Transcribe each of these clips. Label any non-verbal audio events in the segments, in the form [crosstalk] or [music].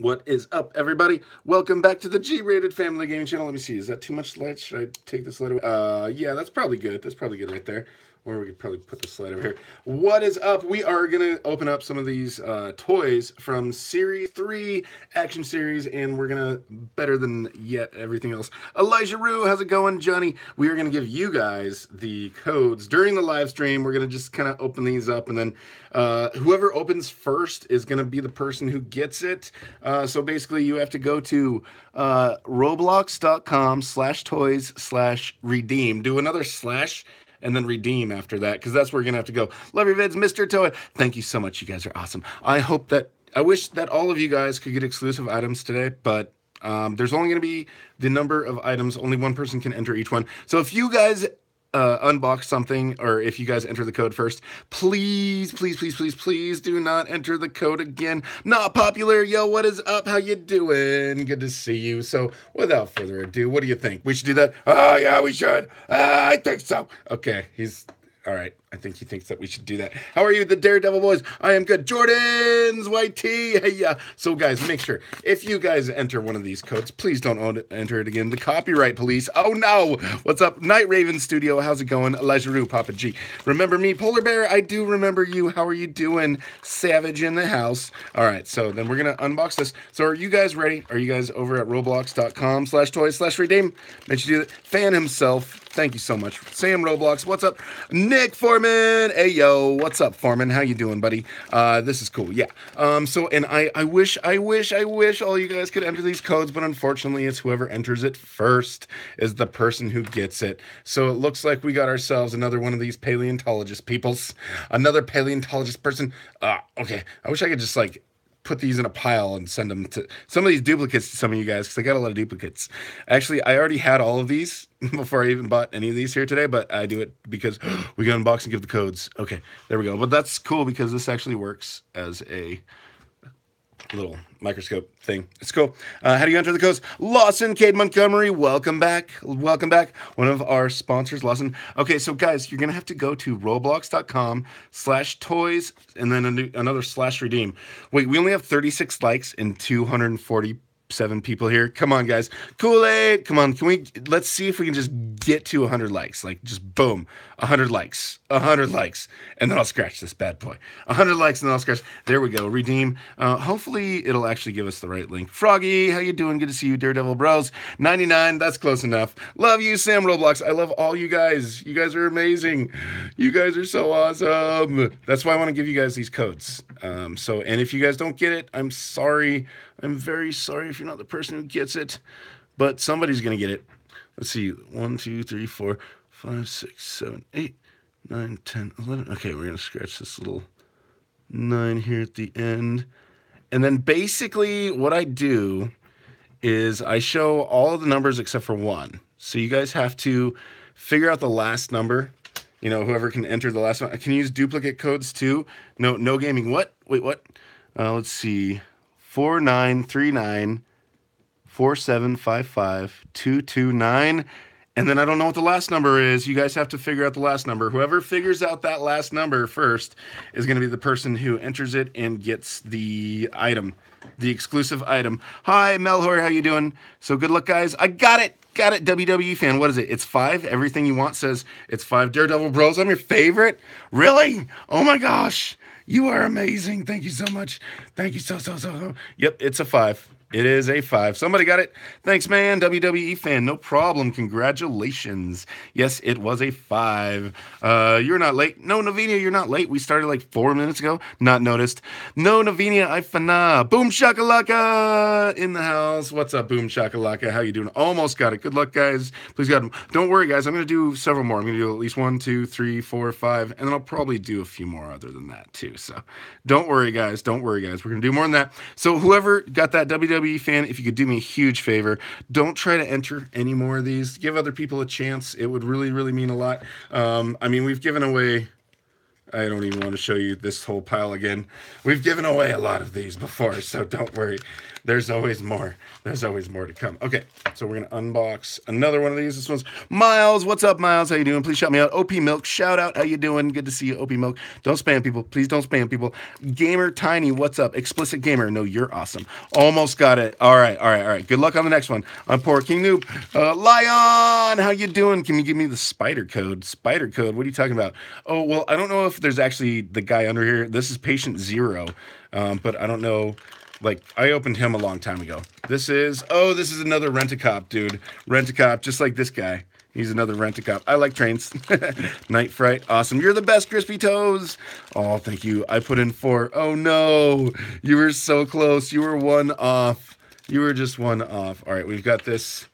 What is up, everybody? Welcome back to the G-rated Family Gaming Channel. Let me see. Is that too much light? Should I take this light away? Uh, yeah, that's probably good. That's probably good right there. Or we could probably put the slide over here. What is up? We are going to open up some of these uh, toys from Series 3 Action Series, and we're going to, better than yet everything else. Elijah Rue, how's it going? Johnny, we are going to give you guys the codes during the live stream. We're going to just kind of open these up, and then uh, whoever opens first is going to be the person who gets it. Uh, so basically, you have to go to uh, roblox.com slash toys slash redeem. Do another slash and then redeem after that because that's where you're gonna have to go. Love your vids, Mr. Toy. Thank you so much. You guys are awesome. I hope that I wish that all of you guys could get exclusive items today, but um, there's only to be the number of items. Only one person can enter each one. So if you guys uh, unbox something or if you guys enter the code first, please, please, please, please, please do not enter the code again. Not popular. Yo, what is up? How you doing? Good to see you. So without further ado, what do you think? We should do that? Oh, yeah, we should. Uh, I think so. Okay, he's all right. I think he thinks that we should do that. How are you, the Daredevil boys? I am good. Jordan's tee. Hey, yeah. So, guys, make sure if you guys enter one of these codes, please don't enter it again. The copyright police. Oh no. What's up, Night Raven Studio? How's it going? Elijah Rue, Papa G. Remember me, Polar Bear? I do remember you. How are you doing? Savage in the house. All right. So then we're gonna unbox this. So are you guys ready? Are you guys over at Roblox.com/slash toys slash redeem? Make sure you do that. Fan himself. Thank you so much, Sam Roblox. What's up, Nick Foreman? Hey yo, what's up, Foreman? How you doing, buddy? Uh, this is cool. Yeah. Um. So, and I, I wish, I wish, I wish all you guys could enter these codes, but unfortunately, it's whoever enters it first is the person who gets it. So it looks like we got ourselves another one of these paleontologist peoples, another paleontologist person. Uh, okay. I wish I could just like put these in a pile and send them to some of these duplicates to some of you guys because I got a lot of duplicates. Actually, I already had all of these [laughs] before I even bought any of these here today, but I do it because [gasps] we can unbox and give the codes. Okay, there we go. But that's cool because this actually works as a little microscope thing. It's cool. Uh, how do you enter the codes? Lawson, Cade Montgomery, welcome back. Welcome back. One of our sponsors, Lawson. Okay, so guys, you're gonna have to go to roblox.com slash toys and then another slash redeem. Wait, we only have 36 likes and 240 seven people here. Come on, guys. Kool Aid. Come on. Can we? Let's see if we can just get to 100 likes. Like, just boom, 100 likes, 100 likes, and then I'll scratch this bad boy. 100 likes, and then I'll scratch. There we go. Redeem. Uh, hopefully, it'll actually give us the right link. Froggy, how you doing? Good to see you, Daredevil Bros. 99. That's close enough. Love you, Sam Roblox. I love all you guys. You guys are amazing. You guys are so awesome. That's why I want to give you guys these codes. Um, so, and if you guys don't get it, I'm sorry. I'm very sorry if you're not the person who gets it, but somebody's going to get it. Let's see. One, two, three, four, five, six, seven, eight, nine, ten, eleven. Okay, we're going to scratch this little nine here at the end. And then basically, what I do is I show all of the numbers except for one. So you guys have to figure out the last number. You know, whoever can enter the last one. I can use duplicate codes too. No, no gaming. What? Wait, what? Uh, let's see. 4939 4755 229. And then I don't know what the last number is. You guys have to figure out the last number. Whoever figures out that last number first is going to be the person who enters it and gets the item, the exclusive item. Hi, Melhor, how you doing? So good luck, guys. I got it. Got it, WWE fan. What is it? It's five. Everything you want says it's five. Daredevil Bros. I'm your favorite. Really? Oh my gosh. You are amazing. Thank you so much. Thank you so, so, so. Yep, it's a five. It is a five. Somebody got it. Thanks, man. WWE fan. No problem. Congratulations. Yes, it was a five. Uh, you're not late. No, Navinia, you're not late. We started like four minutes ago. Not noticed. No, Navinia, I fana. Boom shakalaka in the house. What's up, Boom shakalaka? How you doing? Almost got it. Good luck, guys. Please God, don't worry, guys. I'm gonna do several more. I'm gonna do at least one, two, three, four, five, and then I'll probably do a few more other than that too. So don't worry, guys. Don't worry, guys. We're gonna do more than that. So whoever got that WWE WWE fan, if you could do me a huge favor, don't try to enter any more of these. Give other people a chance. It would really, really mean a lot. Um, I mean, we've given away I don't even want to show you this whole pile again. We've given away a lot of these before, so don't worry. There's always more. There's always more to come. Okay, so we're gonna unbox another one of these. This one's Miles. What's up, Miles? How you doing? Please shout me out. OP Milk, shout out. How you doing? Good to see you, OP Milk. Don't spam people. Please don't spam people. Gamer Tiny, what's up? Explicit Gamer. No, you're awesome. Almost got it. All right, all right, all right. Good luck on the next one. I'm poor King Noob. Uh, Lion, how you doing? Can you give me the spider code? Spider code. What are you talking about? Oh well, I don't know if there's actually the guy under here. This is Patient Zero, um, but I don't know like I opened him a long time ago. This is oh, this is another rent a cop, dude. Rent a cop, just like this guy. He's another rent a cop. I like trains. [laughs] Night fright, awesome. You're the best, crispy toes. Oh, thank you. I put in four. Oh no, you were so close. You were one off. You were just one off. All right, we've got this.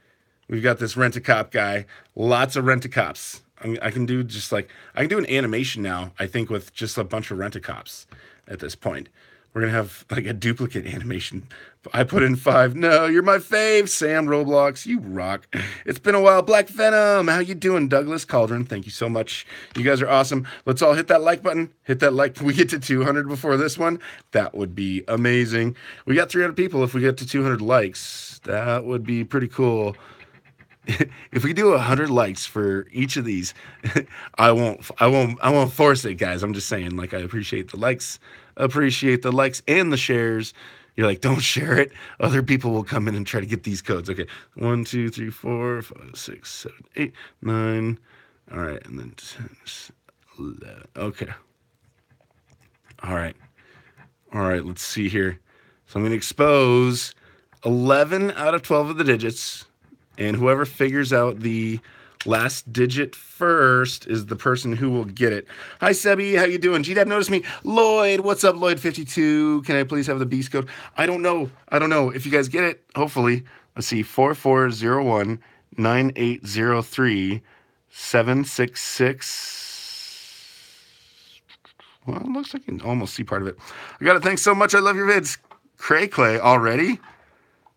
We've got this rent a cop guy. Lots of rent a cops. I, mean, I can do just like I can do an animation now. I think with just a bunch of rent a cops at this point. We're gonna have like a duplicate animation. I put in five. No, you're my fave, Sam Roblox. You rock. It's been a while. Black Venom. How you doing, Douglas Cauldron? Thank you so much. You guys are awesome. Let's all hit that like button. Hit that like. [laughs] we get to 200 before this one? That would be amazing. We got 300 people. If we get to 200 likes, that would be pretty cool. [laughs] if we do 100 likes for each of these, [laughs] I won't. I won't. I won't force it, guys. I'm just saying. Like I appreciate the likes appreciate the likes and the shares. You're like, don't share it. Other people will come in and try to get these codes. Okay. One, two, three, four, five, six, seven, eight, nine. All right. And then 10, 11. Okay. All right. All right. Let's see here. So I'm going to expose 11 out of 12 of the digits. And whoever figures out the Last digit first is the person who will get it. Hi, Sebi. How you doing? GDAP noticed me. Lloyd, what's up, Lloyd52? Can I please have the beast code? I don't know. I don't know. If you guys get it, hopefully. Let's see. 4401 9803 766. Well, it looks like you can almost see part of it. I got it. Thanks so much. I love your vids. Cray Clay already.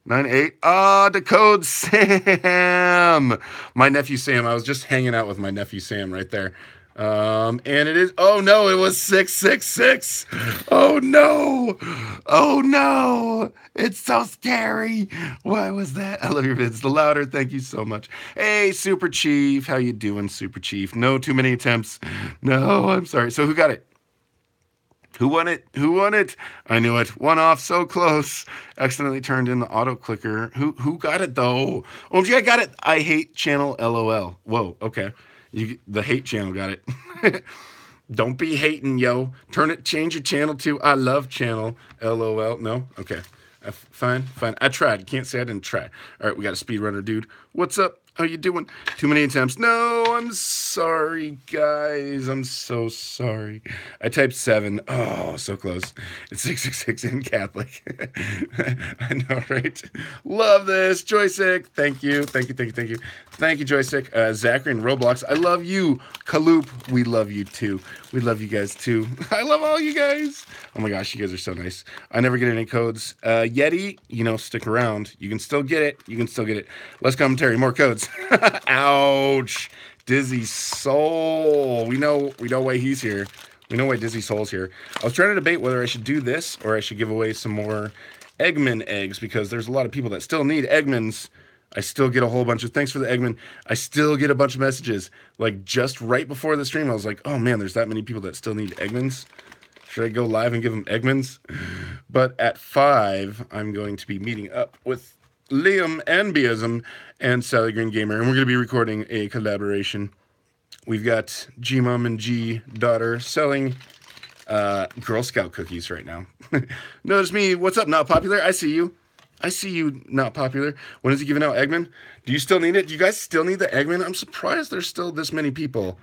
Nine eight. Ah, decode Sam. My nephew Sam. I was just hanging out with my nephew Sam right there. Um, and it is. Oh no, it was six six six. Oh no. Oh no. It's so scary. Why was that? I love your vids. The louder. Thank you so much. Hey, Super Chief. How you doing, Super Chief? No too many attempts. No, I'm sorry. So who got it? Who won it? Who won it? I knew it. One off, so close. Accidentally turned in the auto clicker. Who who got it though? Oh, yeah, I got it. I hate channel LOL. Whoa, okay. You the hate channel got it. [laughs] Don't be hating, yo. Turn it, change your channel to I love channel LOL. No, okay. Fine, fine. I tried. Can't say I didn't try. All right, we got a speedrunner dude. What's up? How you doing? Too many attempts. No, I'm sorry, guys. I'm so sorry. I typed seven. Oh, so close. It's 666 in Catholic. [laughs] I know, right? Love this. Joystick. Thank you. Thank you. Thank you. Thank you. Thank you, Joystick. Uh, Zachary and Roblox. I love you. Kaloop. We love you too. We love you guys too. [laughs] I love all you guys. Oh my gosh, you guys are so nice. I never get any codes. Uh, Yeti, you know, stick around. You can still get it. You can still get it. Less commentary, more codes. [laughs] Ouch. Dizzy Soul. We know we know why he's here. We know why Dizzy Soul's here. I was trying to debate whether I should do this or I should give away some more Eggman eggs because there's a lot of people that still need Eggmans. I still get a whole bunch of thanks for the Eggman. I still get a bunch of messages. Like just right before the stream, I was like, oh man, there's that many people that still need Eggmans. Should I go live and give them Eggmans? [sighs] But at five, I'm going to be meeting up with Liam and Biasm and Sally Green Gamer, and we're going to be recording a collaboration. We've got G Mom and G Daughter selling uh, Girl Scout cookies right now. [laughs] Notice me. What's up? Not popular. I see you. I see you. Not popular. When is he giving out Eggman? Do you still need it? Do you guys still need the Eggman? I'm surprised there's still this many people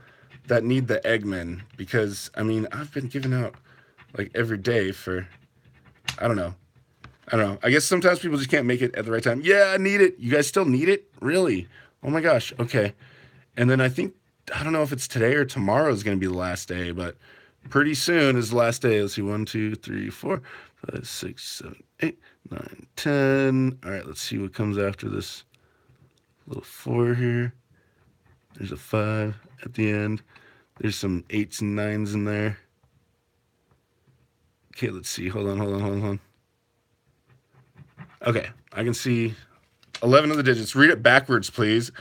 that need the Eggman because I mean I've been giving out like every day for I don't know I don't know. I guess sometimes people just can't make it at the right time. Yeah, I need it. You guys still need it? Really? Oh my gosh. Okay. And then I think I don't know if it's today or tomorrow is going to be the last day, but pretty soon is the last day. Let's see. One, two, three, four, five, six, seven, eight, nine, ten. All right. Let's see what comes after this little four here. There's a five at the end. There's some eights and nines in there. Okay, let's see. Hold on, hold on, hold on. Okay, I can see 11 of the digits. Read it backwards, please.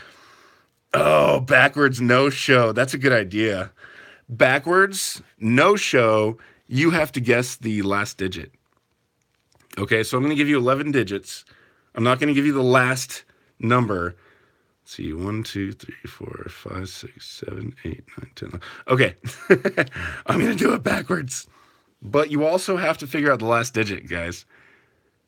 Oh, backwards no show. That's a good idea. Backwards no show. You have to guess the last digit. Okay, so I'm going to give you 11 digits. I'm not going to give you the last number. Let's see, one, two, three, four, five, six, seven, eight, nine, ten. Okay, [laughs] I'm going to do it backwards. But you also have to figure out the last digit, guys.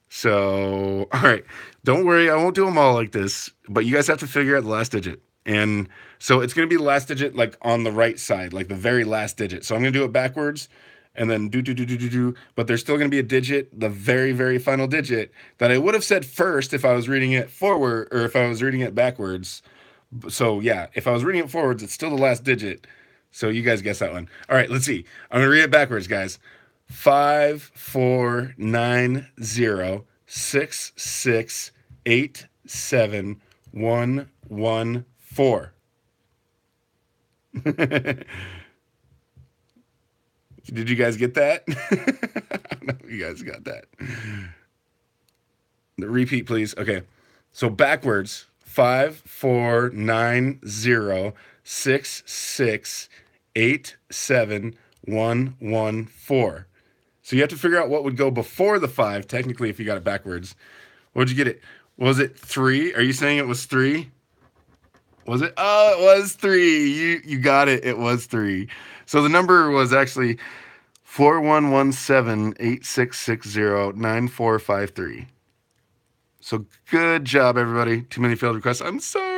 So, [laughs] all right, don't worry, I won't do them all like this, but you guys have to figure out the last digit. And so it's going to be the last digit like on the right side, like the very last digit. So I'm going to do it backwards and then do, do, do, do, do, do. But there's still going to be a digit, the very, very final digit that I would have said first if I was reading it forward or if I was reading it backwards. So yeah, if I was reading it forwards, it's still the last digit. So you guys guess that one. All right, let's see. I'm going to read it backwards, guys. Five, four, nine, zero, six, six, eight, seven, one, one, four. [laughs] Did you guys get that? [laughs] You guys got that. The repeat, please. Okay. So backwards five, four, nine, zero, six, six, eight, seven, one, one, four. So you have to figure out what would go before the five, technically, if you got it backwards. What'd you get it? Was it three? Are you saying it was three? Was it? Oh, it was three. You you got it. It was three. So the number was actually 4117-8660-9453. So good job, everybody. Too many failed requests. I'm sorry.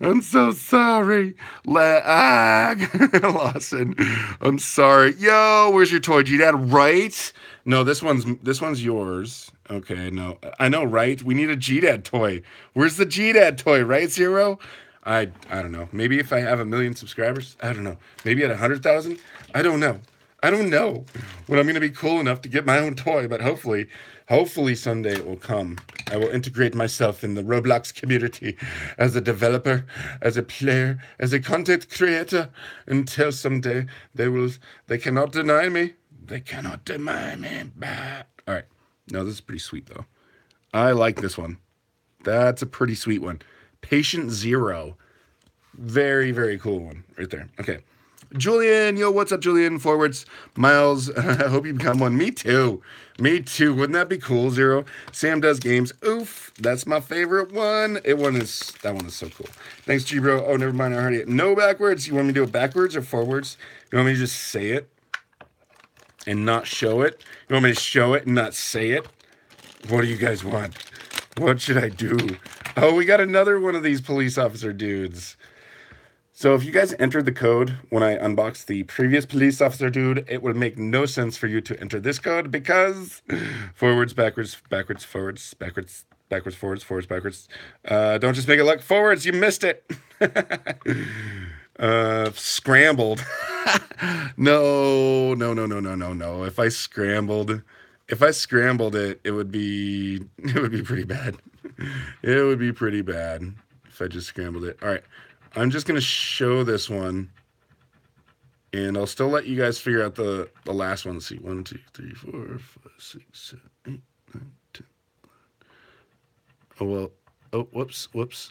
I'm so sorry. Lag [laughs] Lawson. I'm sorry. Yo, where's your toy? G-Dad, right? No, this one's this one's yours. Okay, no. I know, right? We need a G-Dad toy. Where's the G-Dad toy, right, Zero? I I don't know. Maybe if I have a million subscribers, I don't know. Maybe at a hundred thousand, I don't know. I don't know when I'm going to be cool enough to get my own toy, but hopefully, hopefully someday it will come. I will integrate myself in the Roblox community as a developer, as a player, as a content creator until someday they will. They cannot deny me. They cannot deny me. All right. No, this is pretty sweet though. I like this one. That's a pretty sweet one. Patient Zero. Very, very cool one right there. Okay. Julian, yo, what's up, Julian? Forwards, Miles. [laughs] I hope you become one. Me too. Me too. Wouldn't that be cool? Zero. Sam does games. Oof, that's my favorite one. It one is that one is so cool. Thanks, G bro. Oh, never mind. I heard it. no backwards. You want me to do it backwards or forwards? You want me to just say it and not show it? You want me to show it and not say it? What do you guys want? What should I do? Oh, we got another one of these police officer dudes. So if you guys entered the code when I unboxed the previous police officer dude, it would make no sense for you to enter this code because [laughs] forwards, backwards, backwards, forwards, backwards, backwards, forwards, forwards, backwards. Uh, don't just make it look forwards. You missed it. [laughs] uh, scrambled. [laughs] no, no, no, no, no, no, no. If I scrambled, if I scrambled it, it would be it would be pretty bad. it would be pretty bad if I just scrambled it. All right. I'm just going to show this one. And I'll still let you guys figure out the, the last one. Let's see. One, two, three, four, five, six, seven, eight, nine, ten. Oh, well. Oh, whoops, whoops.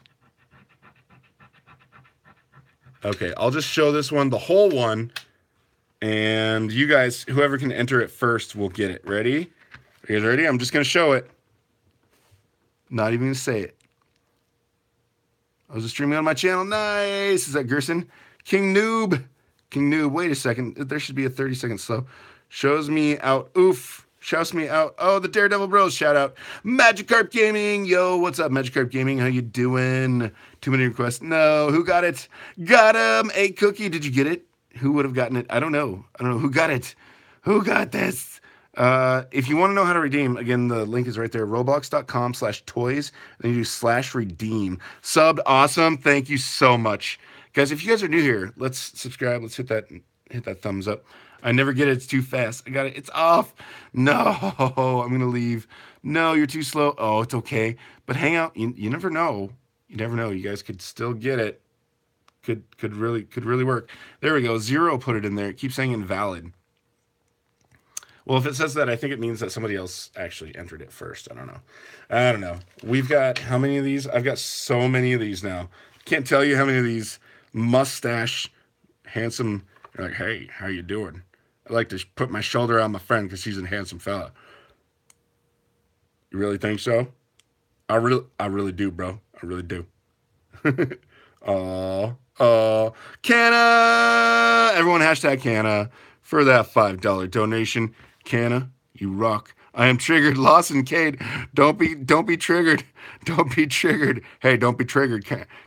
Okay, I'll just show this one, the whole one. And you guys, whoever can enter it first will get it. Ready? Are you guys ready? I'm just going to show it. Not even to say it. I was streaming on my channel. Nice. Is that Gerson? King Noob. King Noob. Wait a second. There should be a 30 second slow. Shows me out. Oof. Shouts me out. Oh, the Daredevil Bros. Shout out. Magikarp Gaming. Yo, what's up, Magikarp Gaming? How you doing? Too many requests. No. Who got it? Got him. A cookie. Did you get it? Who would have gotten it? I don't know. I don't know. Who got it? Who got this? Uh, if you want to know how to redeem, again, the link is right there, roblox.com slash toys. Then you do slash redeem. Subbed, awesome. Thank you so much. Guys, if you guys are new here, let's subscribe. Let's hit that hit that thumbs up. I never get it. It's too fast. I got it. It's off. No, [laughs] I'm going to leave. No, you're too slow. Oh, it's okay. But hang out. You, you never know. You never know. You guys could still get it. Could could really could really work. There we go. Zero put it in there. It keeps saying invalid. Well, if it says that, I think it means that somebody else actually entered it first. I don't know. I don't know. We've got how many of these? I've got so many of these now. Can't tell you how many of these mustache, handsome. Like, hey, how you doing? I like to put my shoulder on my friend because he's a handsome fella. You really think so? I really, I really do, bro. I really do. [laughs] uh, uh, Canna! Everyone hashtag Canna for that $5 donation. Canna, you rock. I am triggered. [laughs] Lawson Cade, don't be don't be triggered. [laughs] Don't be triggered. Hey, don't be triggered.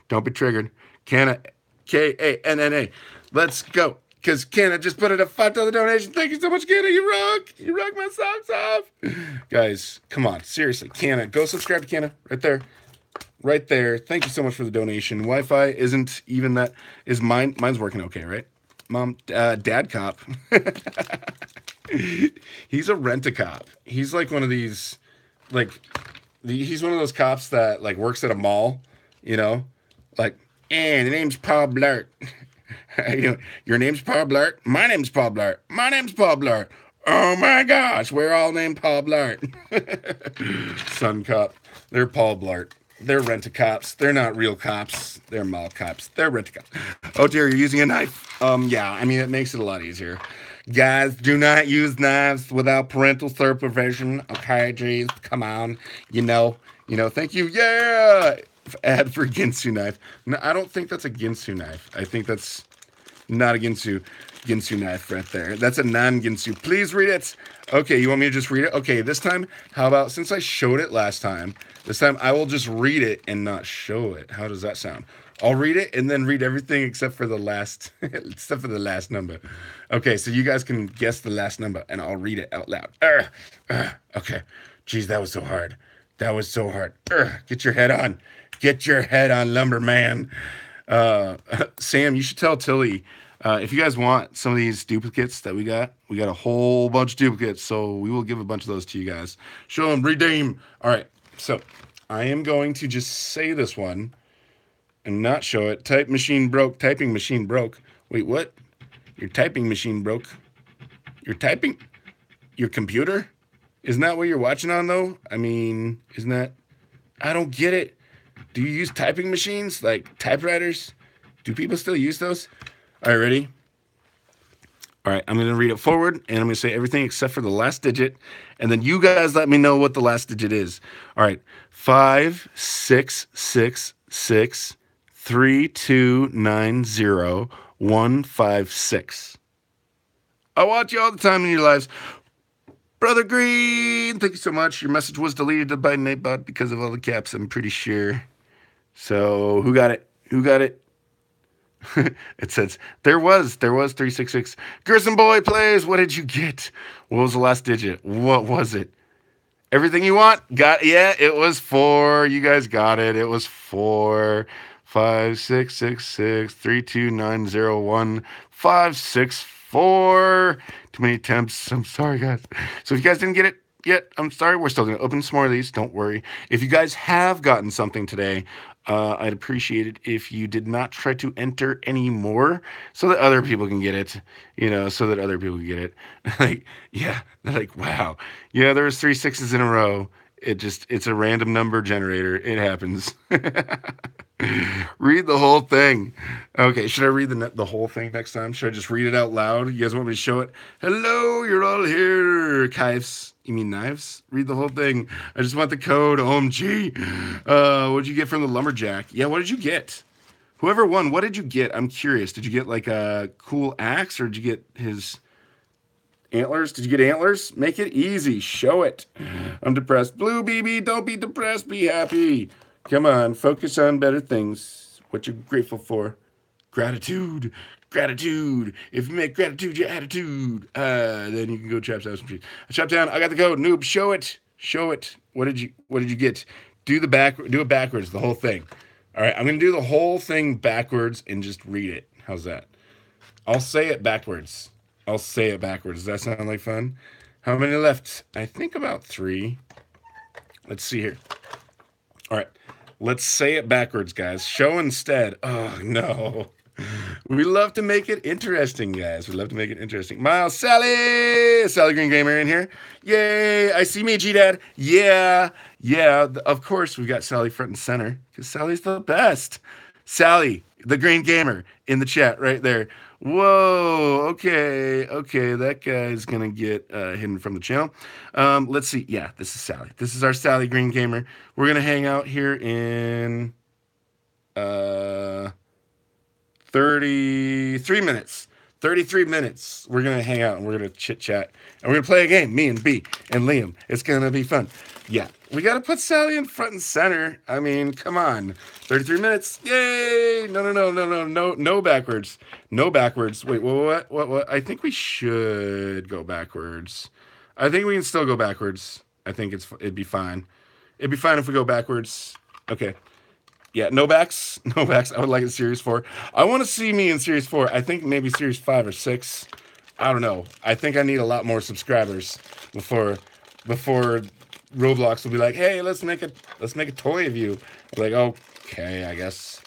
Don't be triggered. Canna K A N N A. Let's go. Because Canna just put in a $5 donation. Thank you so much, Canna. You rock. You rock my socks off. [sighs] Guys, come on. Seriously. Canna, go subscribe to Canna right there. Right there. Thank you so much for the donation. Wi-Fi isn't even that. Is mine? Mine's working okay, right? Mom, uh, dad cop. [laughs] he's a rent a cop. He's like one of these, like, he's one of those cops that like works at a mall, you know, like, and the name's Paul Blart. [laughs] You know, your name's Paul Blart. My name's Paul Blart. My name's Paul Blart. Oh my gosh, we're all named Paul Blart. [laughs] Son cop. They're Paul Blart. They're rent a cops. They're not real cops. They're mall cops. They're rent a cops. Oh dear, you're using a knife. Um, yeah, I mean it makes it a lot easier. Guys, do not use knives without parental supervision. Okay, jeez, come on. You know, you know. Thank you. Yeah. Ad for Ginsu knife. No, I don't think that's a Ginsu knife. I think that's not a Ginsu. Ginsu knife right there. That's a non-Ginsu. Please read it. Okay, you want me to just read it? Okay, this time, how about since I showed it last time, this time I will just read it and not show it. How does that sound? I'll read it and then read everything except for the last [laughs] except for the last number. Okay, so you guys can guess the last number and I'll read it out loud. Okay. Jeez, that was so hard. That was so hard. Get your head on. Get your head on, lumberman. Uh, [laughs] Sam, you should tell Tilly uh, if you guys want some of these duplicates that we got, we got a whole bunch of duplicates, so we will give a bunch of those to you guys. Show them, redeem. All right, so I am going to just say this one and not show it. Type machine broke. Typing machine broke. Wait, what? Your typing machine broke. Your typing, your computer? Isn't that what you're watching on though? I mean, isn't that? I don't get it. Do you use typing machines like typewriters? Do people still use those? All right, ready? All right, I'm going to read it forward and I'm going to say everything except for the last digit. And then you guys let me know what the last digit is. All right, five, six, six, six, three two nine zero one five six. I watch you all the time in your lives. Brother Green, thank you so much. Your message was deleted by Nightbot because of all the caps, I'm pretty sure. So who got it? Who got it? [laughs] it says there was there was 366 gerson boy plays what did you get what was the last digit what was it everything you want got yeah it was four you guys got it it was four five six six six three two nine zero one five six four. Too many attempts. I'm sorry, guys. So if you guys didn't get it yet, I'm sorry. We're still gonna open some more of these. Don't worry. If you guys have gotten something today, uh, I'd appreciate it if you did not try to enter any more so that other people can get it, you know, so that other people get it. [laughs] like, yeah, they're like, wow. Yeah, there's three sixes in a row. It just, it's a random number generator. It happens. [laughs] read the whole thing. Okay, should I read the the whole thing next time? Should I just read it out loud? You guys want me to show it? Hello, you're all here, knives. You mean knives? Read the whole thing. I just want the code. OMG. Uh, what did you get from the lumberjack? Yeah, what did you get? Whoever won, what did you get? I'm curious. Did you get like a cool axe or did you get his antlers? Did you get antlers? Make it easy. Show it. I'm depressed. Blue BB, don't be depressed. Be happy. Come on, focus on better things. What you're grateful for. Gratitude. Gratitude. If you make gratitude your attitude, uh, then you can go chop down some trees. Chop down. I got the code. Noob, show it. Show it. What did you What did you get? Do the back. Do it backwards. The whole thing. All right. I'm gonna do the whole thing backwards and just read it. How's that? I'll say it backwards. I'll say it backwards. Does that sound like fun? How many left? I think about three. Let's see here. All right. Let's say it backwards, guys. Show instead. Oh, no. We love to make it interesting, guys. We love to make it interesting. Miles, Sally, Sally Green Gamer in here. Yay! I see me, G Dad. Yeah, yeah. Of course, we've got Sally front and center because Sally's the best. Sally, the Green Gamer, in the chat right there. Whoa, okay, okay, that guy's gonna get uh, hidden from the channel. Um, let's see. Yeah, this is Sally. This is our Sally Green Gamer. We're gonna hang out here in uh 33 minutes. 33 minutes. We're gonna hang out and we're gonna chit chat and we're gonna play a game. Me and B and Liam. It's gonna be fun. Yeah, we gotta put Sally in front and center. I mean, come on. 33 minutes. Yay! No, no, no, no, no, no, no backwards. No backwards. Wait, what? What? What? I think we should go backwards. I think we can still go backwards. I think it's it'd be fine. It'd be fine if we go backwards. Okay. Yeah, no backs, [laughs] no backs. I would like a series four. I want to see me in series four. I think maybe series five or six. I don't know. I think I need a lot more subscribers before before Roblox will be like, hey, let's make a let's make a toy of you. Like, okay, I guess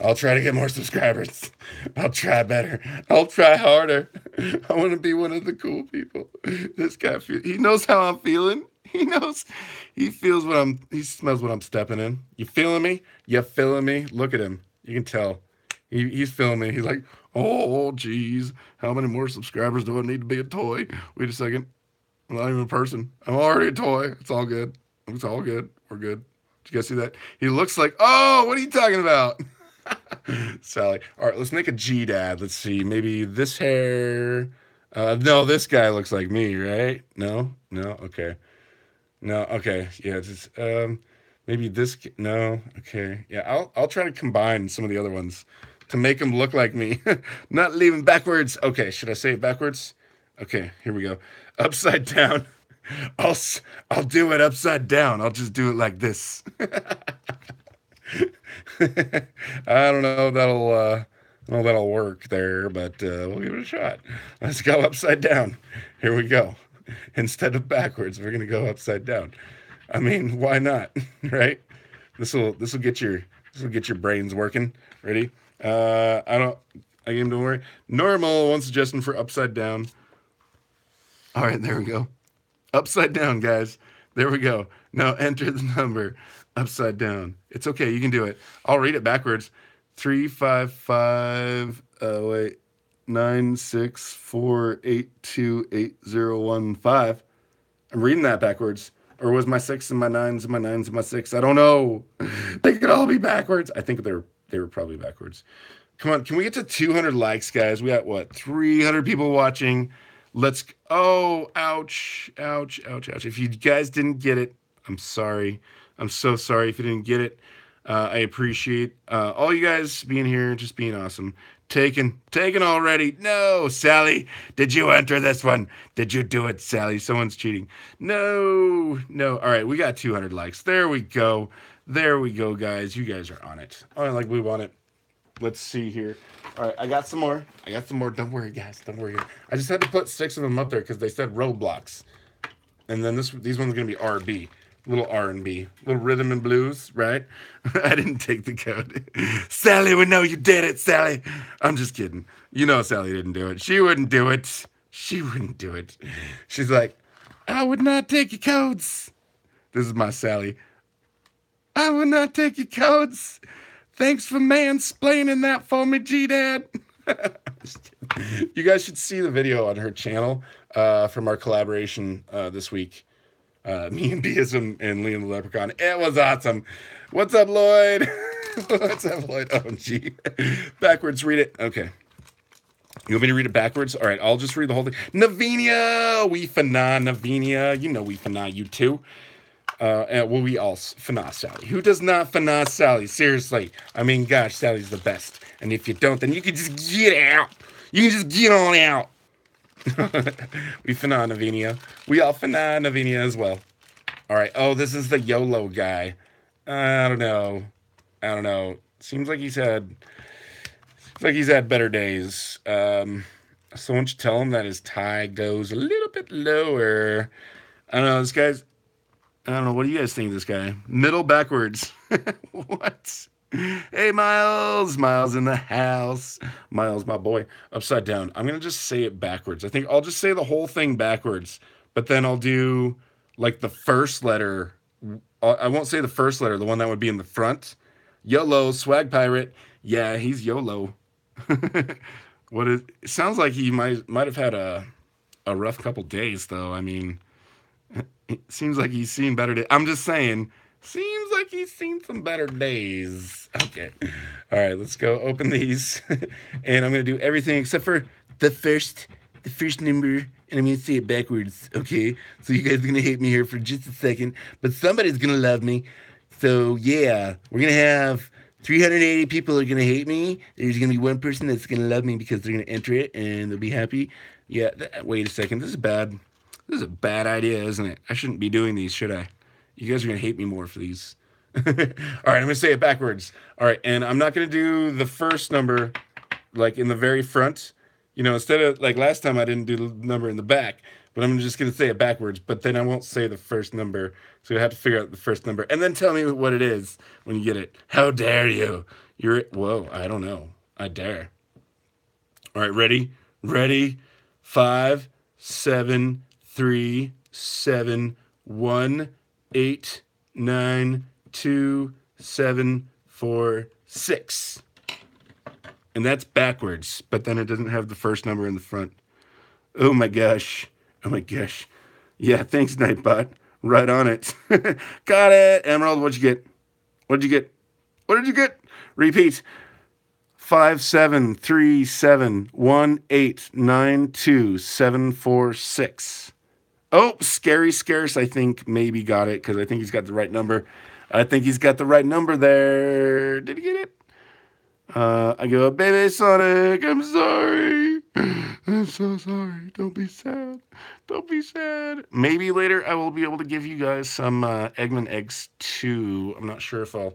I'll try to get more [laughs] subscribers. I'll try better. I'll try harder. [laughs] I want to be one of the cool people. This guy, he knows how I'm feeling. [laughs] He knows. He feels what I'm. He smells what I'm stepping in. You feeling me? You feeling me? Look at him. You can tell. He, he's feeling me. He's like, oh, geez, how many more subscribers do I need to be a toy? Wait a second. I'm not even a person. I'm already a toy. It's all good. It's all good. We're good. Did you guys see that? He looks like, oh, what are you talking about? [laughs] Sally. All right, let's make a G dad. Let's see. Maybe this hair. Uh, no, this guy looks like me, right? No, no. Okay. No, okay. Yeah, just um maybe this no. Okay. Yeah, I'll I'll try to combine some of the other ones to make them look like me. [laughs] Not leaving backwards. Okay, should I say it backwards? Okay, here we go. [laughs] Upside down. [laughs] I'll I'll do it upside down. I'll just do it like this. I don't know that'll uh well that'll work there, but uh, we'll give it a shot. Let's go upside down. Here we go. [laughs] instead of backwards. We're gonna go upside down. I mean, why not? [laughs] right? This will this will get your this will get your brains working. Ready? Uh, I don't. I game don't worry. Normal. One suggestion for upside down. All right, there we go. Upside down, guys. There we go. Now enter the number upside down. It's okay. You can do it. I'll read it backwards. Three five five. Uh, wait nine six four eight two eight zero one five. I'm reading that backwards. Or was my six and my nines and my nines and my six? I don't know. [laughs] they could all be backwards. I think they're they were probably backwards. Come on, can we get to 200 likes, guys? We got what 300 people watching. Let's. Oh, ouch, ouch, ouch, ouch. If you guys didn't get it, I'm sorry. I'm so sorry if you didn't get it. Uh, I appreciate uh, all you guys being here, just being awesome. Taken, taken already. No, Sally, did you enter this one? Did you do it, Sally? Someone's cheating. No, no. All right, we got 200 likes. There we go. There we go, guys. You guys are on it. Oh, like we want it. Let's see here. All right, I got some more. I got some more. Don't worry, guys. Don't worry. I just had to put six of them up there because they said Roblox. And then this these ones are gonna be RB little R&B, little rhythm and blues, right? [laughs] I didn't take the code. Sally would know you did it, Sally. I'm just kidding. You know Sally didn't do it. She wouldn't do it. She wouldn't do it. She's like, I would not take your codes. This is my Sally. I would not take your codes. Thanks for mansplaining that for me, G-Dad. [laughs] you guys should see the video on her channel uh, from our collaboration uh, this week uh, [laughs] me and Deism and Liam the Leprechaun. It was awesome. What's up, Lloyd? [laughs] What's up, Lloyd? Oh, gee. [laughs] Backwards, read it. Okay. You want me to read it backwards? All right, I'll just read the whole thing. Navinia, we fana, Navinia. You know we fana, you too. Uh, and well, we all fana Sally. Who does not fana Sally? Seriously. I mean, gosh, Sally's the best. And if you don't, then you can just get out. You can just get on out. [laughs] we finna Navinia. We all finna Navinia as well. All right. Oh, this is the YOLO guy. I don't know. I don't know. Seems like he's had seems like he's had better days. Um, so why don't you tell him that his tie goes a little bit lower? I don't know. This guy's. I don't know. What do you guys think of this guy? Middle backwards. [laughs] what? Hey, Miles. Miles in the house. Miles, my boy. Upside down. I'm going to just say it backwards. I think I'll just say the whole thing backwards, but then I'll do like the first letter. Uh, I won't say the first letter, the one that would be in the front. YOLO, swag pirate. Yeah, he's YOLO. [laughs] what is it sounds like he might might have had a a rough couple days though. I mean, [laughs] it seems like he's seen better days. I'm just saying, seems like he's seen some better days. Okay. All right, let's go open these. [laughs] and I'm going to do everything except for the first the first number and I'm to say it backwards, okay? So you guys are to hate me here for just a second, but somebody's to love me. So yeah, we're to have 380 people are to hate me. There's to be one person that's to love me because they're to enter it and they'll be happy. Yeah, wait a second. This is bad. This is a bad idea, isn't it? I shouldn't be doing these, should I? You guys are to hate me more for these. [laughs] All right, I'm to say it backwards. All right, and I'm not to do the first number like in the very front. You know, instead of like last time I didn't do the number in the back, but I'm just to say it backwards, but then I won't say the first number. So you have to figure out the first number and then tell me what it is when you get it. How dare you? You're, whoa, I don't know. I dare. All right, ready? Ready? Five, seven, three, seven, one, eight, nine, two, seven, four, six. And that's backwards, but then it doesn't have the first number in the front. Oh my gosh. Oh my gosh. Yeah, thanks, Nightbot. Right on it. [laughs] Got it. Emerald, what'd you get? What'd you get? What did you get? Repeat. Five seven three seven one eight nine two seven four six. Oh, scary scarce. I think maybe got it because I think he's got the right number. I think he's got the right number there. Did he get it? Uh, I go, baby Sonic, I'm sorry. [sighs] I'm so sorry. Don't be sad. Don't be sad. Maybe later I will be able to give you guys some uh, Eggman eggs too. I'm not sure if I'll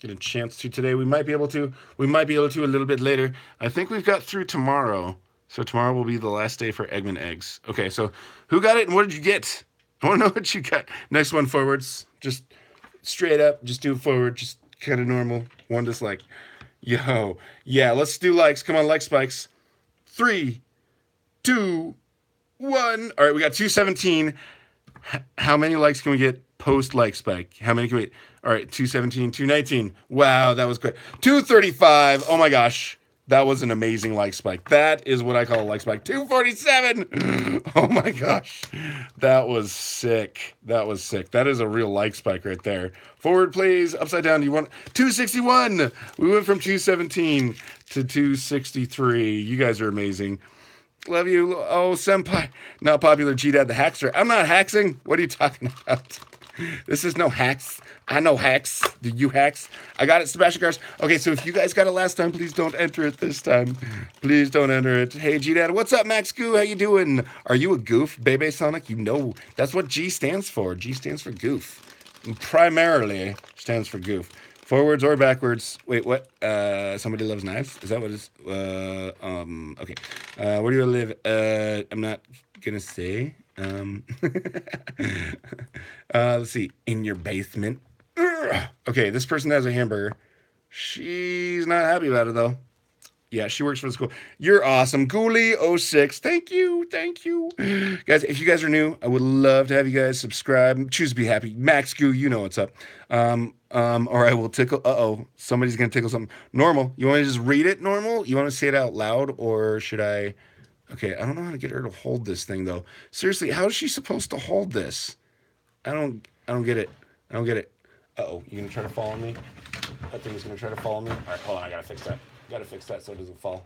get a chance to today. We might be able to. We might be able to a little bit later. I think we've got through tomorrow. So tomorrow will be the last day for Eggman eggs. Okay, so who got it and what did you get? I want to know [laughs] what you got. Next one forwards. Just straight up. Just do it forward. Just kind of normal. One dislike. Yo, yeah, let's do likes. Come on, like spikes. Three, two, one. All right, we got 217. How many likes can we get post like spike? How many can we? All right, 217, 219. Wow, that was quick. 235. Oh my gosh. That was an amazing like spike. That is what I call a like spike. 247. [gasps] Oh my gosh. That was sick. That was sick. That is a real like spike right there. Forward, please. Upside down. You want 261. We went from 217 to 263. You guys are amazing. Love you. Oh, senpai. Not popular G Dad the Hackster. I'm not hacking. What are you talking [laughs] about? This is no hacks. I know hacks. Do you hacks? I got it, Sebastian Cars. Okay, so if you guys got it last time, please don't enter it this time. Please don't enter it. Hey, G Dad, what's up, Max Goo? How you doing? Are you a goof, Bebe Sonic? You know that's what G stands for. G stands for goof. And primarily stands for goof. Forwards or backwards. Wait, what? Uh, somebody loves knives. Is that what it's? Uh, um. Okay. Uh, where do you live? Uh, I'm not gonna say. Um. [laughs] uh, let's see. In your basement. Okay, this person has a hamburger. She's not happy about it though. Yeah, she works for the school. You're awesome. Ghoulie06. Thank you. Thank you. Guys, if you guys are new, I would love to have you guys subscribe. Choose to be happy. Max Goo, you know what's up. Um, um, or I will tickle. Uh oh, somebody's gonna tickle something. Normal. You want to just read it normal? You want to say it out loud, or should I? Okay, I don't know how to get her to hold this thing though. Seriously, how is she supposed to hold this? I don't. I don't get it. I don't get it. Uh oh, you gonna try to follow me? That thing is gonna try to follow me. All right, hold on. I gotta fix that. Gotta fix that so it doesn't fall.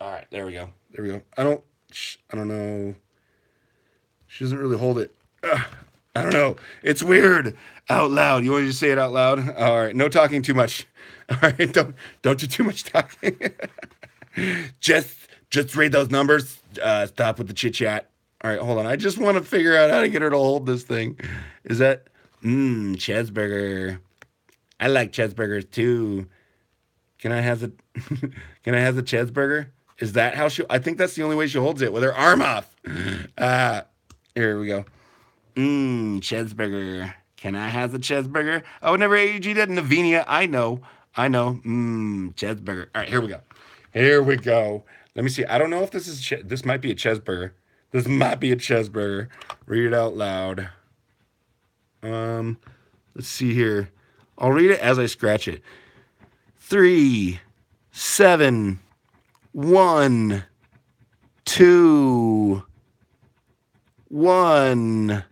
All right, there we go. There we go. I don't. I don't know. She doesn't really hold it. Ugh, I don't know. It's weird. Out loud. You want to say it out loud? All right. No talking too much. [laughs] All right. Don't don't do too much talking. [laughs] just just read those numbers. Uh, stop with the chit chat. All right. Hold on. I just want to figure out how to get her to hold this thing. Is that mmm cheeseburger? I like cheeseburgers too. Can I have the [laughs] Can I have the cheeseburger? Is that how she? I think that's the only way she holds it with her arm off. Uh, here we go. Mmm, cheeseburger. Can I have the cheeseburger? I would never AG that in Navinia. I know. I know. Mmm, cheeseburger. All right, here we go. Here we go. Let me see. I don't know if this is this might be a cheeseburger. This might be a cheeseburger. Read it out loud. Um, let's see here. I'll read it as I scratch it. Three, seven, one, two, one,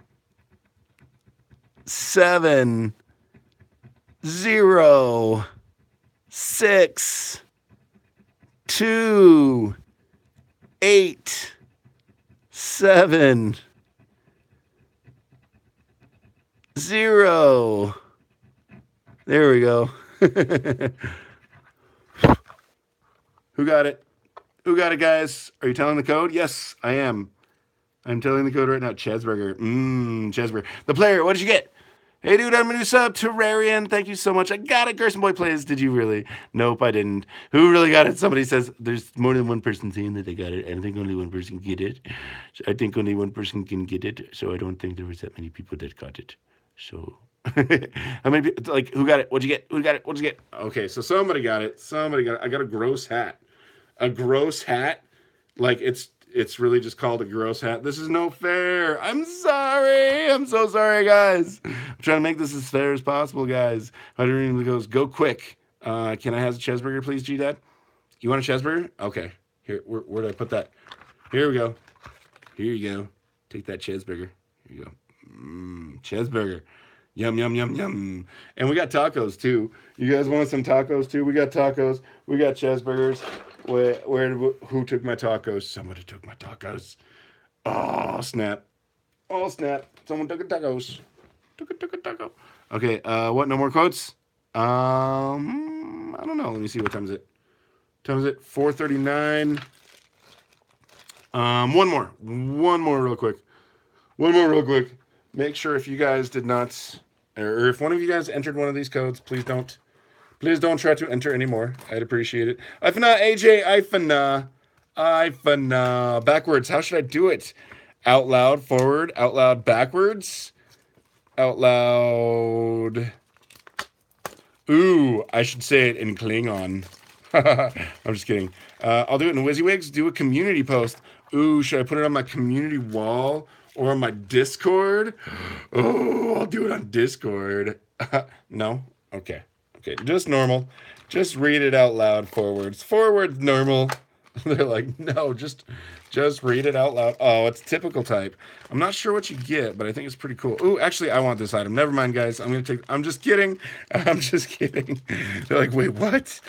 seven, zero, six, two, eight, seven, zero. There we go. [laughs] Who got it? Who got it, guys? Are you telling the code? Yes, I am. I'm telling the code right now. Chesburger. Mmm, Chesburger. The player, what did you get? Hey, dude, I'm a new sub. Terrarian. Thank you so much. I got it. Gerson Boy plays. Did you really? Nope, I didn't. Who really got it? Somebody says there's more than one person saying that they got it. I think only one person get it. I think only one person can get it. So I don't think there was that many people that got it. So [laughs] how many people, like who got it? What'd you get? Who got it? What'd you get? Okay, so somebody got it. Somebody got it. I got a gross hat. A gross hat. Like it's it's really just called a gross hat. This is no fair. I'm sorry. I'm so sorry, guys. I'm trying to make this as fair as possible, guys. Hunter goes, go quick. Uh, can I have a cheeseburger, please, G Dad? You want a cheeseburger? Okay. Here, where, where did I put that? Here we go. Here you go. Take that cheeseburger. Here you go. Mmm, cheeseburger. Yum, yum, yum, yum. And we got tacos too. You guys want some tacos too? We got tacos. We got cheeseburgers. Where, where, who took my tacos? Somebody took my tacos. Oh, snap. Oh, snap. Someone took a tacos. Took a, took a taco. Okay, uh, what? No more quotes? Um, I don't know. Let me see. What time is it? Time is it? 439. Um, one more. One more real quick. One more real quick. Make sure if you guys did not or if one of you guys entered one of these codes, please don't, please don't try to enter anymore. I'd appreciate it. Ifana, AJ, Ifana, Ifana. Backwards. How should I do it? Out loud, forward, out loud, backwards, out loud. Ooh, I should say it in Klingon. [laughs] I'm just kidding. Uh, I'll do it in WYSIWYGs. Do a community post. Ooh, should I put it on my community wall? or on my Discord. [gasps] Oh, I'll do it on Discord. [laughs] no? Okay. Just normal. Just read it out loud forwards. Forwards normal. [laughs] They're like, no, just just read it out loud. Oh, it's typical type. I'm not sure what you get, but I think it's pretty cool. Oh, actually, I want this item. Never mind, guys. I'm gonna take. I'm just kidding. [laughs] I'm just kidding. [laughs] They're like, wait, what?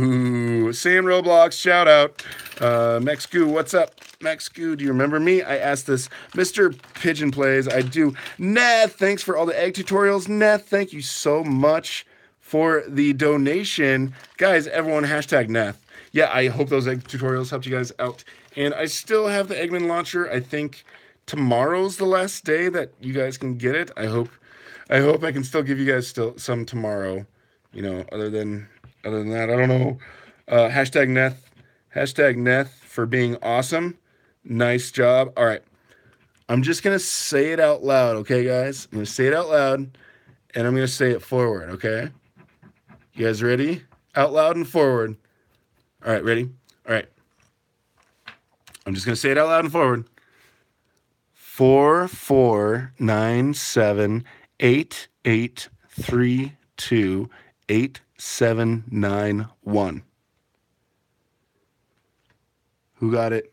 Ooh, Sam Roblox, shout out. Uh, Max Goo, what's up? Max Goo, do you remember me? I asked this. Mr. Pigeon Plays, I do. Neth, thanks for all the egg tutorials. Neth, thank you so much for the donation. Guys, everyone, hashtag Neth. Yeah, I hope those egg tutorials helped you guys out. And I still have the Eggman launcher. I think tomorrow's the last day that you guys can get it. I hope I hope I can still give you guys still some tomorrow. You know, other than other than that, I don't know. Uh, hashtag Neth. Hashtag Neth for being awesome. Nice job. All right. I'm just to say it out loud, okay, guys? I'm to say it out loud and I'm to say it forward, okay? You guys ready? Out loud and forward. All right, ready? All right. I'm just going to say it out loud and forward. Four, four, nine, seven, eight, eight, three, two, eight, 791. Who got it?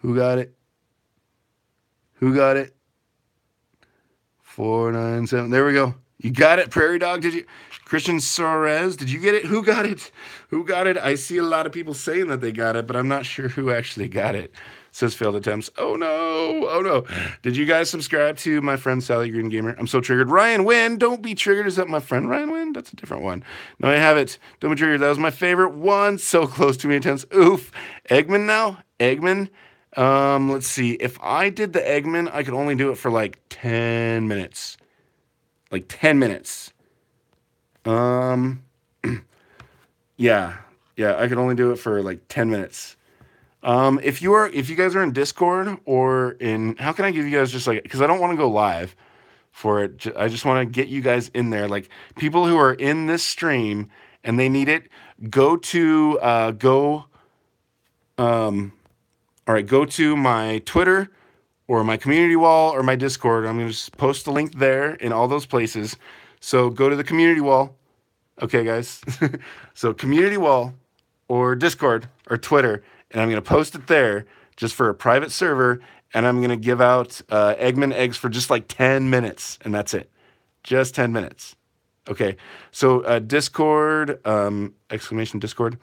Who got it? Who got it? 497. There we go. You got it, Prairie Dog. Did you? Christian Soares, did you get it? Who got it? Who got it? I see a lot of people saying that they got it, but I'm not sure who actually got it says failed attempts. Oh no, oh no. Did you guys subscribe to my friend Sally Green Gamer? I'm so triggered. Ryan Win, don't be triggered. Is that my friend Ryan Win? That's a different one. No, I have it. Don't be triggered. That was my favorite one. So [laughs] close to me attempts. Oof. Eggman now? Eggman? Um, let's see. If I did the Eggman, I could only do it for like 10 minutes. Like 10 minutes. Um [clears throat] yeah. Yeah, I could only do it for like 10 minutes. Um, if you are, if you guys are in Discord or in, how can I give you guys just like, because I don't want to go live. for it. I just want to get you guys in there. Like people who are in this stream and they need it, go to uh, go. Um, all right, go to my Twitter or my community wall or my Discord. I'm going to just post the link there in all those places. So go to the community wall. Okay, guys. [laughs] so community wall or Discord or Twitter, and I'm going to post it there just for a private server. And I'm going to give out uh, Eggman eggs for just like 10 minutes, and that's it. Just 10 minutes. Okay. So uh, Discord, um, exclamation Discord.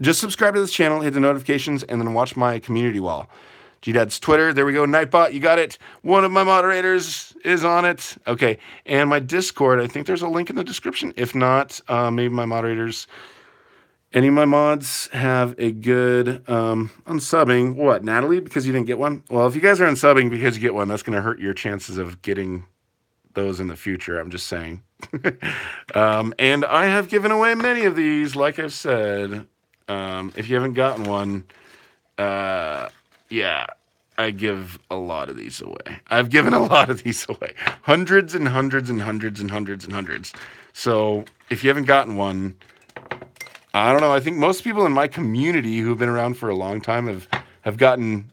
Just subscribe to this channel, hit the notifications, and then watch my community wall. GDad's Twitter. There we go. Nightbot, you got it. One of my moderators is on it. Okay. And my Discord, I think there's a link in the description. If not, uh, maybe my moderators, any of my mods have a good um, unsubbing. What, Natalie? Because you didn't get one? Well, if you guys are unsubbing because you get one, that's going to hurt your chances of getting those in the future. I'm just saying. [laughs] um, and I have given away many of these, like I've said. Um, if you haven't gotten one, uh, yeah, I give a lot of these away. I've given a [laughs] lot of these away. Hundreds and hundreds and hundreds and hundreds and hundreds. So if you haven't gotten one, I don't know. I think most people in my community who've been around for a long time have have gotten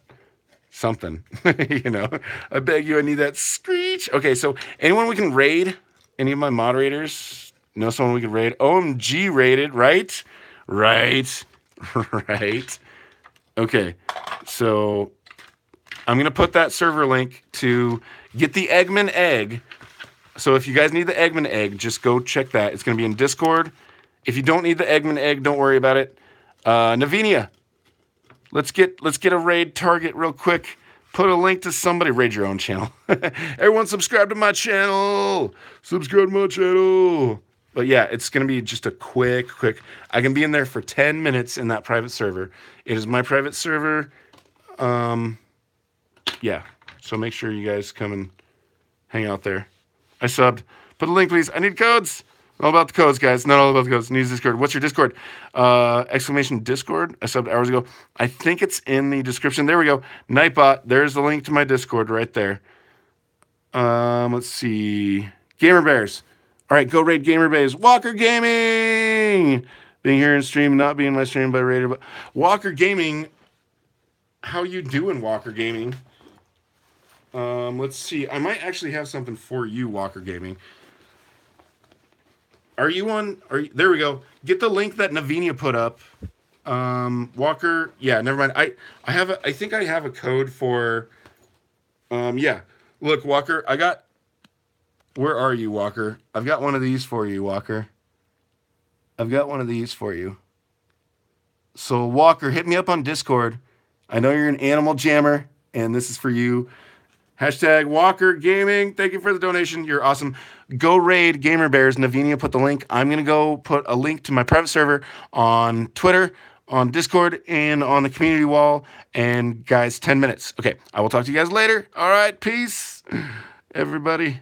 something. [laughs] you know, I beg you, I need that screech. Okay, so anyone we can raid? Any of my moderators know someone we can raid? OMG rated, right? Right, [laughs] right. Okay, so I'm going to put that server link to get the Eggman egg. So if you guys need the Eggman egg, just go check that. It's going to be in Discord. If you don't need the Eggman egg, don't worry about it. Uh, Navinia, let's get let's get a raid target real quick. Put a link to somebody. Raid your own channel. [laughs] Everyone, subscribe to my channel. Subscribe to my channel. But yeah, it's going to be just a quick, quick. I can be in there for 10 minutes in that private server. It is my private server. Um, yeah. So make sure you guys come and hang out there. I subbed. Put a link, please. I need codes. All about the codes, guys. Not all about the codes. Needs Discord. What's your Discord? Uh, exclamation Discord. I subbed hours ago. I think it's in the description. There we go. Nightbot. There's the link to my Discord right there. Um, let's see. Gamer Bears. All right, go raid Gamer Bears. Walker Gaming. Being here in stream, not being my stream by Raider, but Walker Gaming. How you doing, Walker Gaming? Um, let's see. I might actually have something for you, Walker Gaming. Are you on? Are you, there we go. Get the link that Navinia put up. Um, Walker. Yeah, never mind. I I have a. I think I have a code for. Um, yeah. Look, Walker. I got where are you, Walker? I've got one of these for you, Walker. I've got one of these for you. So, Walker, hit me up on Discord. I know you're an animal jammer, and this is for you. Hashtag Walker Gaming. Thank you for the donation. You're awesome. Go raid Gamer Bears. Navinia put the link. I'm going to go put a link to my private server on Twitter, on Discord, and on the community wall. And guys, 10 minutes. Okay, I will talk to you guys later. All right, peace, [clears throat] everybody.